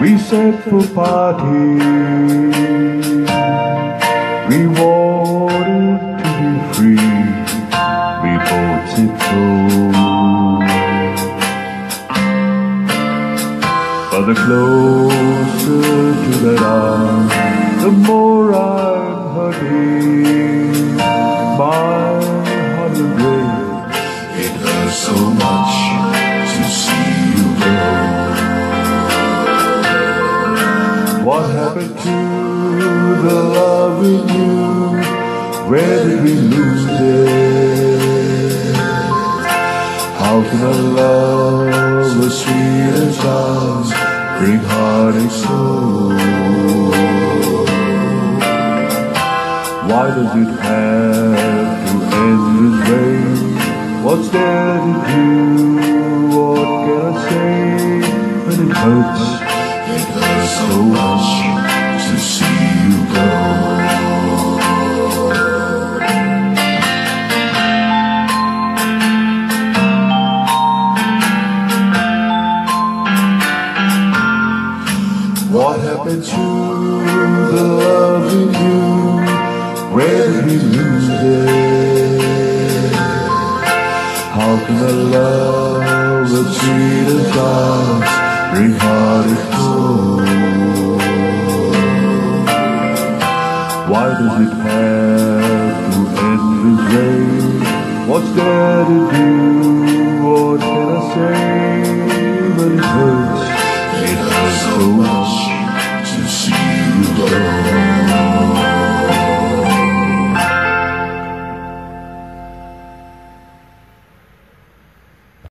We set for party. We wanted to be free. We both said so. But the closer to that hour, the more I'm hurting. My heart will break. It hurts so much What happened to the love we knew? Where did we lose it? How can a love as sweet as ours bring heartache so? Why does it have to end this way? What's there to do? What can I say when it hurts? What happened to the love in you? Where did we lose it? How can a love achieve the gods bring heart and? Why does it have to end this way? What's there to do? What can I say? But it hurts, it hurts so much.